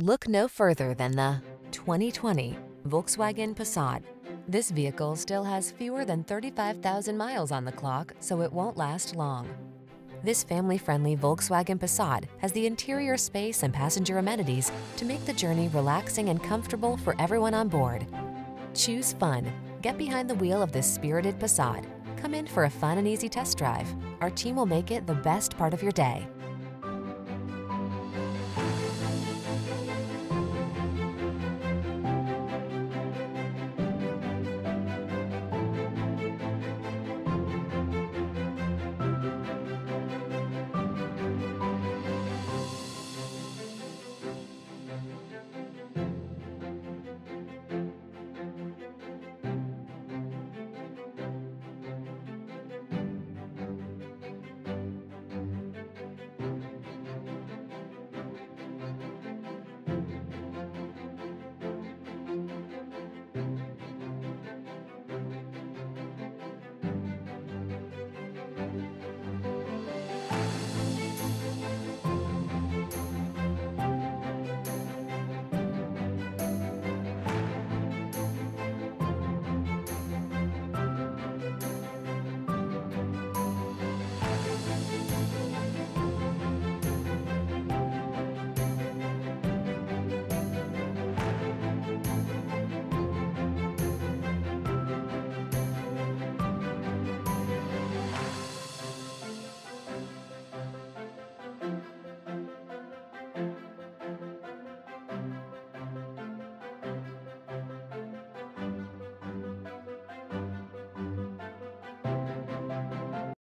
Look no further than the 2020 Volkswagen Passat. This vehicle still has fewer than 35,000 miles on the clock, so it won't last long. This family-friendly Volkswagen Passat has the interior space and passenger amenities to make the journey relaxing and comfortable for everyone on board. Choose fun. Get behind the wheel of this spirited Passat. Come in for a fun and easy test drive. Our team will make it the best part of your day.